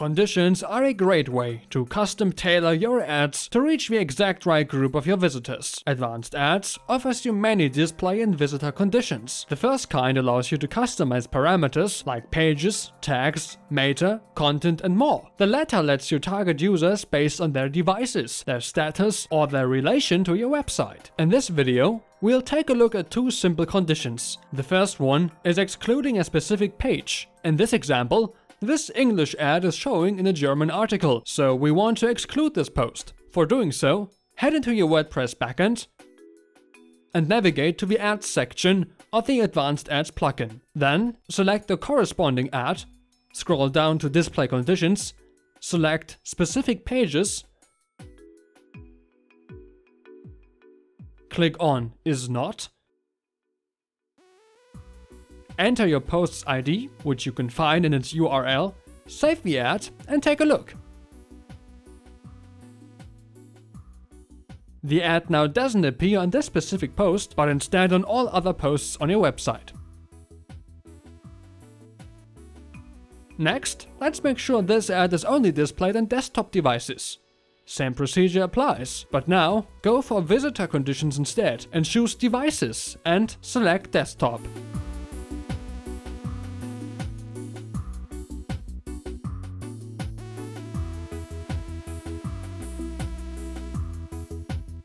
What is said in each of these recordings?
Conditions are a great way to custom tailor your ads to reach the exact right group of your visitors. Advanced Ads offers you many display and visitor conditions. The first kind allows you to customize parameters like pages, tags, meta, content and more. The latter lets you target users based on their devices, their status or their relation to your website. In this video, We'll take a look at two simple conditions. The first one is excluding a specific page. In this example, this English ad is showing in a German article, so we want to exclude this post. For doing so, head into your WordPress backend and navigate to the Ads section of the Advanced Ads plugin. Then, select the corresponding ad, scroll down to Display Conditions, select Specific Pages, click on Is Not, enter your post's ID, which you can find in its URL, save the ad and take a look. The ad now doesn't appear on this specific post, but instead on all other posts on your website. Next, let's make sure this ad is only displayed on desktop devices. Same procedure applies, but now go for visitor conditions instead and choose devices and select desktop.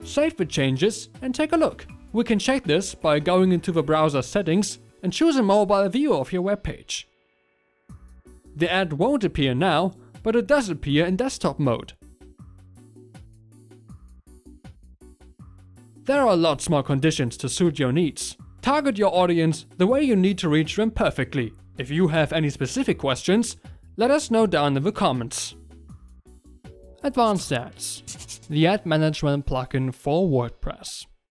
Save the changes and take a look. We can check this by going into the browser settings and choose a mobile view of your web page. The ad won't appear now, but it does appear in desktop mode. There are lots more conditions to suit your needs. Target your audience the way you need to reach them perfectly. If you have any specific questions, let us know down in the comments. Advanced Ads the ad management plugin for WordPress.